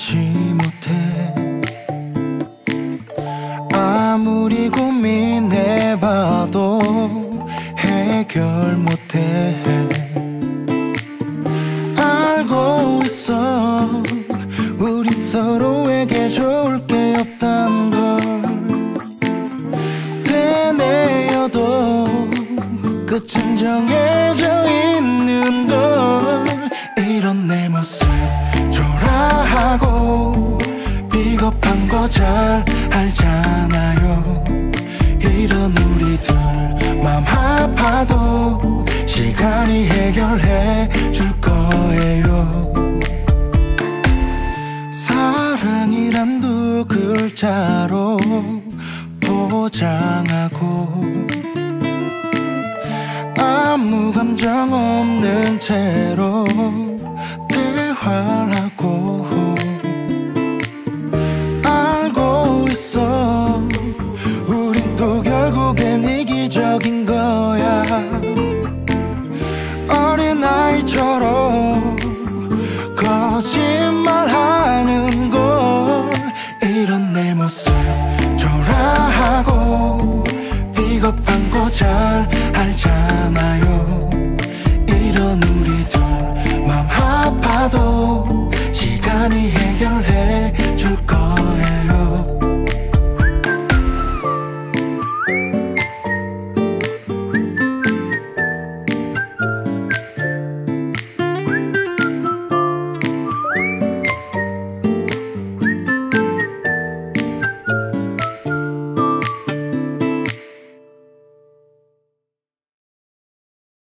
잊지 못해. 아무리 고민해봐도 해결 못해. 알고 있어. 우리 서로에게 좋을 게 없단 걸. 되뇌어도 끝은 정해져. 하고 비겁한 거 잘 알잖아요. 이런 우리들 맘 아파도 시간이 해결해 줄 거예요. 사랑이란 두 글자로 포장하고 아무 감정 없는 채 비겁한 거 잘 알잖아요